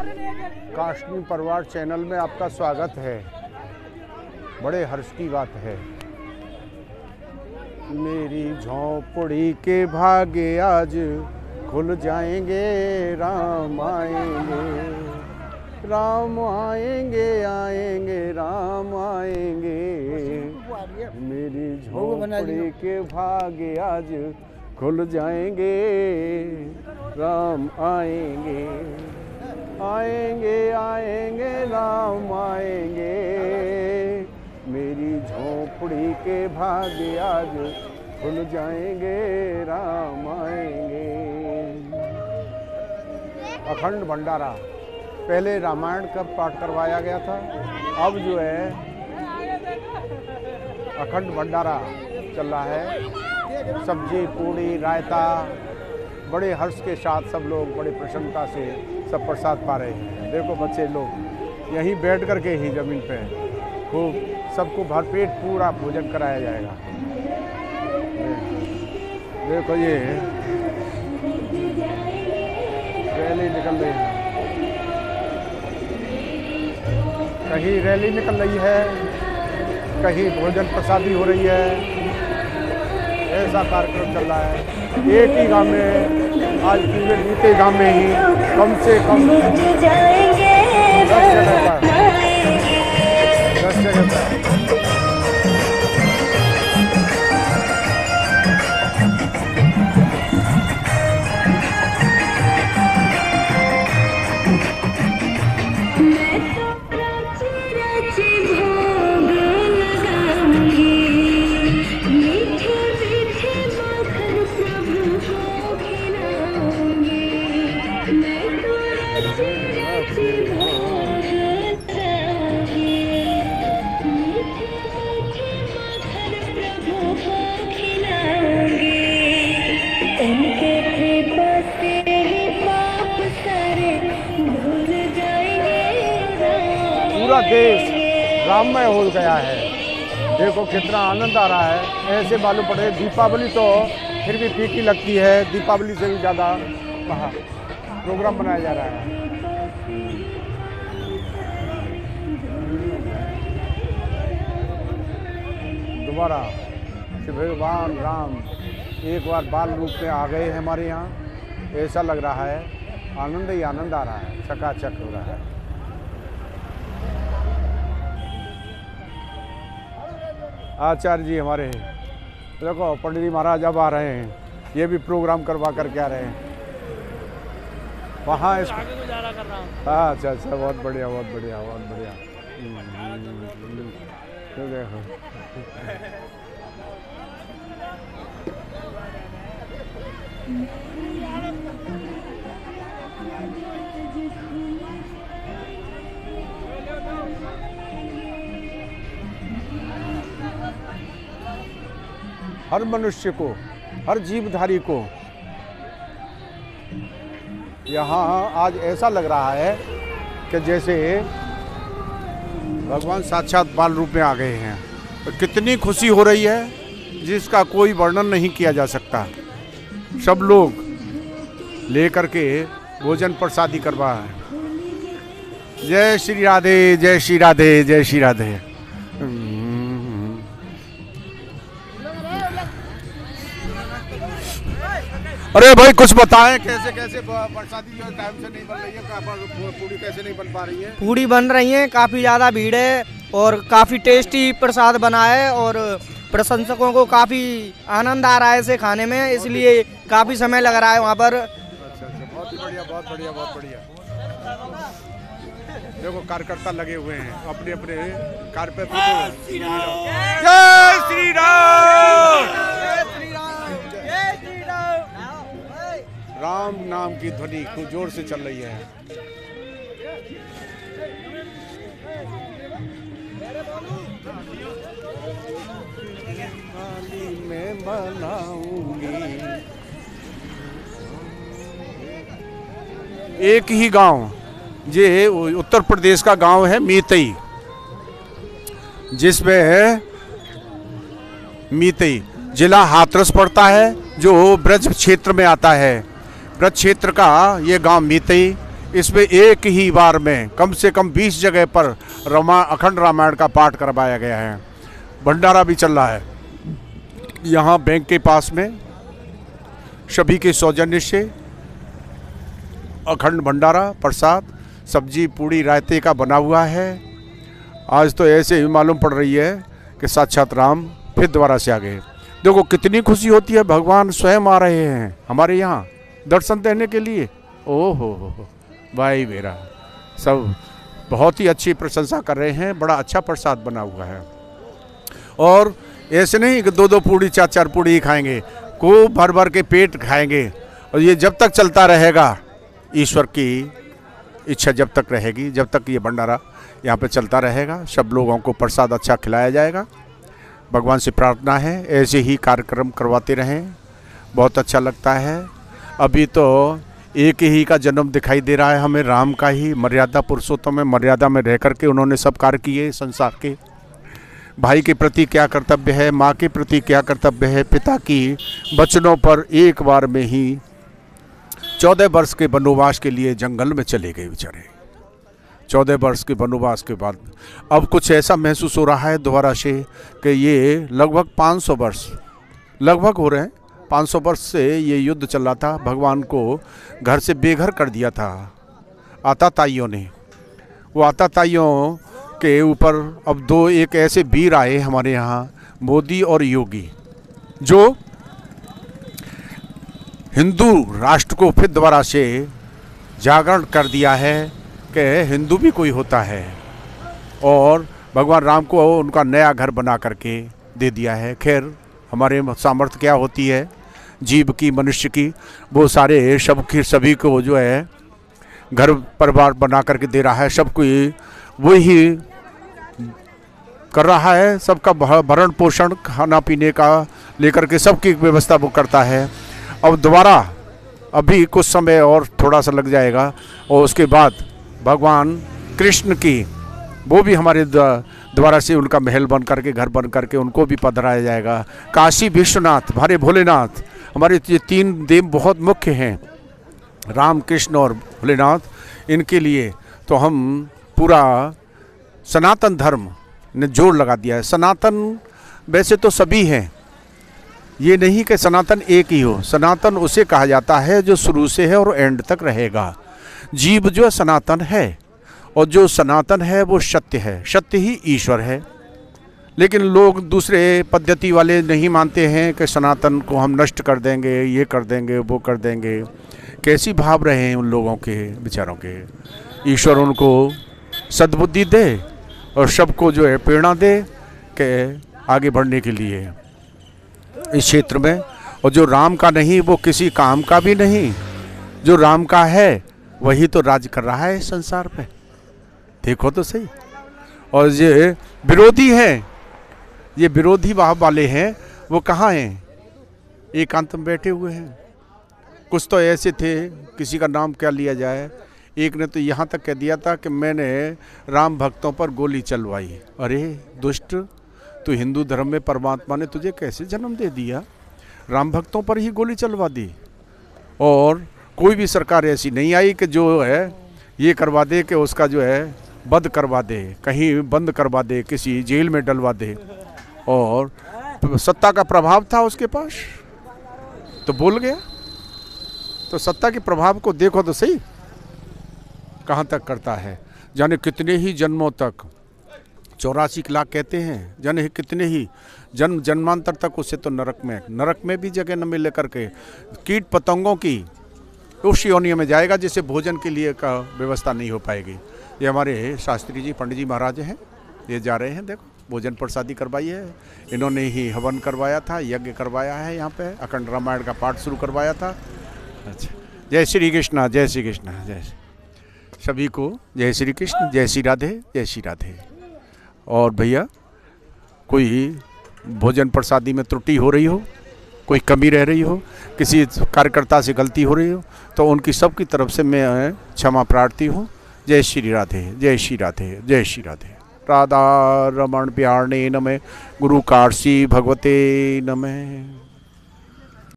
काशनी परिवार चैनल में आपका स्वागत है। बड़े हर्ष की बात है। मेरी झोंपड़ी के भागे आज खुल जाएँगे, राम आएँगे। राम आएँगे आएँगे, राम आएँगे। मेरी झोंपड़ी के भागे आज खुल जाएँगे, राम आएँगे। आएँगे आएँगे, राम आएँगे। मेरी झोंपड़ी के भाग्य आज खुल जाएँगे, राम आएँगे। अखंड भंडारा, पहले रामायण का पाठ करवाया गया था, अब जो है, अखंड भंडारा चल रहा है। सब्ज़ी, पूड़ी, रायता बड़े हर्ष के साथ सब लोग बड़े प्रसन्नता से सब प्रसाद पा रहे हैं। देखो बच्चे लोग, यहीं बैठ करके ही ज़मीन पे खूब, सबको भरपेट पूरा भोजन कराया जाएगा। देखो ये, रैली निकल रही है। कहीं रैली निकल रही है, कहीं भोजन प्रसादी हो रही है। ऐसा कार्यक्रम चल रहा है। एक ही गाँव में आज की बीते गाँव में ही कम से कम उनके कृपा से ही पाप सारे धुल जाएँगे पूरा देश राममय हो गया है। देखो कितना आनंद आ रहा है। ऐसे मालूम पड़े दीपावली तो फिर भी फीकी लगती है। दीपावली से भी ज़्यादा प्रोग्राम बनाया जा रहा है। दोबारा श्री भगवान राम। एक बार बाल रूप में आ गए हैं हमारे यहाँ। ऐसा लग रहा है आनंद ही आनंद आ रहा है चकाचक हो रहा है। आचार्य जी हमारे देखो पंडित जी महाराज अब आ रहे हैं। ये भी प्रोग्राम करवा करके आ रहे हैं। वहाँ इस हाँ। अच्छा अच्छा बहुत बढ़िया बहुत बढ़िया बहुत बढ़िया। हम्म, तो देखो। हर मनुष्य को, हर जीवधारी को यहाँ आज ऐसा लग रहा है कि जैसे भगवान साक्षात बाल रूप में आ गए हैं। तो कितनी खुशी हो रही है। जिसका कोई वर्णन नहीं किया जा सकता। सब लोग लेकर के भोजन प्रसादी करवा है। जय श्री राधे, जय श्री राधे, जय श्री राधे। अरे भाई, कुछ बताएँ, कैसे कैसे प्रसादी जो टाइम से नहीं बन रही है पूरी कैसे नहीं बन पा रही है? पूरी बन रही है, काफ़ी ज़्यादा भीड़ है और काफ़ी टेस्टी प्रसाद बना है और प्रशंसकों को काफ़ी आनंद आ रहा है इसे खाने में इसलिए काफ़ी समय लग रहा है वहाँ पर। अच्छा अच्छा बहुत ही बढ़िया बहुत बढ़िया बहुत बढ़िया। देखो कार्यकर्ता लगे हुए हैं अपने अपने कार्य पे जय श्री राम। राम नाम की ध्वनि खूब ज़ोर से चल रही है। दिवाली मैं मनाऊँगी एक ही गाँव, ये उत्तर प्रदेश का गाँव है मीतई। जिसमें है मीतई। जिला हाथरस पड़ता है, जो ब्रज क्षेत्र में आता है। ब्रज क्षेत्र का ये गाँव मीतई। इसमें एक ही बार में कम से कम 20 जगह पर रमा, अखंड रामायण का पाठ करवाया गया है। भंडारा भी चल रहा है। यहाँ बैंक के पास में, सभी के सौजन्य से, अखंड भंडारा, प्रसाद, सब्ज़ी, पूड़ी, रायते का बना हुआ है। आज तो ऐसे ही मालूम पड़ रही है कि साक्षात राम फिर दोबारा से आ गए। देखो, कितनी खुशी होती है, भगवान स्वयं आ रहे हैं हमारे यहाँ, दर्शन देने के लिए। ओह हो हो भाई मेरा, सब बहुत ही अच्छी प्रशंसा कर रहे हैं, बड़ा अच्छा प्रसाद बना हुआ है। और ऐसे नहीं कि दो दो पूड़ी, चार चार पूड़ी ही खाएँगे। खूब भर भर के पेट खाएँगे। और ये जब तक चलता रहेगा, ईश्वर की इच्छा जब तक रहेगी, जब तक ये भंडारा यहाँ पे चलता रहेगा, सब लोगों को प्रसाद अच्छा खिलाया जाएगा। भगवान से प्रार्थना है, ऐसे ही कार्यक्रम करवाते रहें। बहुत अच्छा लगता है। अभी तो एक ही का जन्म दिखाई दे रहा है हमें, राम का ही, मर्यादा पुरुषोत्तम में, मर्यादा में रह करके उन्होंने सब कार्य किए, संसार के। भाई के प्रति क्या कर्तव्य है, माँ के प्रति क्या कर्तव्य है, पिता की बचनों पर एक बार में ही चौदह वर्ष के वनवास के लिए जंगल में चले गए बेचारे। चौदह वर्ष के वनवास के बाद अब कुछ ऐसा महसूस हो रहा है दोबारा से कि ये लगभग 500 वर्ष, लगभग हो रहे हैं 500 वर्ष से ये युद्ध चल रहा था, भगवान को घर से बेघर कर दिया था। आताताइयों ने, वो आताताइयों के ऊपर अब दो एक ऐसे वीर आए हमारे यहाँ, मोदी और योगी, जो हिंदू राष्ट्र को फिर दोबारा से जागरण कर दिया है कि हिंदू भी कोई होता है और भगवान राम को उनका नया घर बना करके दे दिया है। खैर, हमारे सामर्थ्य क्या होती है? जीव की, मनुष्य की, वो सारे सब की, सभी को जो है, घर परिवार बना करके दे रहा है। सबको वही कर रहा है, सबका भरण पोषण, खाना पीने का लेकर के सबकी व्यवस्था वो करता है। अब दोबारा, अभी कुछ समय और थोड़ा सा लग जाएगा, और उसके बाद भगवान कृष्ण की, वो भी हमारे द्वारा से उनका महल बन करके, घर बन करके उनको भी पधराया जाएगा। काशी विश्वनाथ, हमारे भोलेनाथ, हमारे ये तीन देव बहुत मुख्य हैं। राम कृष्ण और भोलेनाथ, इनके लिए तो हम पूरा सनातन धर्म ने ज़ोर लगा दिया है। सनातन वैसे तो सभी हैं। ये नहीं कि सनातन एक ही हो। सनातन उसे कहा जाता है जो शुरू से है और एंड तक रहेगा। जीव जो सनातन है और जो सनातन है वो सत्य है। सत्य ही ईश्वर है। लेकिन लोग दूसरे पद्धति वाले नहीं मानते हैं कि सनातन को हम नष्ट कर देंगे, ये कर देंगे, वो कर देंगे। कैसी भाव रहे हैं उन लोगों के विचारों के? ईश्वर उनको सद्बुद्धि दे और सबको जो है प्रेरणा दे के आगे बढ़ने के लिए इस क्षेत्र में। और जो राम का नहीं, वो किसी काम का भी नहीं। जो राम का है, वही तो राज कर रहा है संसार पे देखो तो सही। और ये विरोधी हैं, ये विरोधी भाव वाले हैं, वो कहाँ हैं? एकांत में बैठे हुए हैं। कुछ तो ऐसे थे, किसी का नाम क्या लिया जाए एक ने तो यहाँ तक कह दिया था कि मैंने राम भक्तों पर गोली चलवाई अरे, दुष्ट तो हिंदू धर्म में परमात्मा ने तुझे कैसे जन्म दे दिया? राम भक्तों पर ही गोली चलवा दी। और कोई भी सरकार ऐसी नहीं आई कि जो है, ये करवा दे कि उसका जो है, बंद करवा दे, कहीं बंद करवा दे, किसी जेल में डलवा दे। और सत्ता का प्रभाव था उसके पास? तो बोल गया। तो सत्ता के प्रभाव को देखो तो सही। कहाँ तक करता है? जाने कितने ही जन्मों तक। चौरासी लाख कहते हैं, जाने कितने ही जन्म, जन्मांतर तक उसे तो नरक में नरक में भी जगह न मिले करके। कीट पतंगों की उस योनियों में जाएगा, जिसे भोजन के लिए का व्यवस्था नहीं हो पाएगी। ये हमारे शास्त्री जी, पंडित जी महाराज हैं, ये जा रहे हैं, देखो, भोजन प्रसादी करवाई है। इन्होंने ही हवन करवाया था, यज्ञ करवाया है यहाँ पे, अखंड रामायण का पाठ शुरू करवाया था। अच्छा जय श्री कृष्णा, जय श्री कृष्णा, जय श्री- सभी को जय श्री कृष्ण, जय श्री राधे, जय श्री राधे। और भैया, कोई भोजन प्रसादी में त्रुटि हो रही हो? कोई कमी रह रही हो? किसी कार्यकर्ता से गलती हो रही हो? तो उनकी सबकी तरफ़ से मैं क्षमा प्रार्थी हूँ। जय श्री राधे, जय श्री राधे, जय श्री राधे। राधा रमण प्यारणे नमे, गुरु काशी भगवते नमः।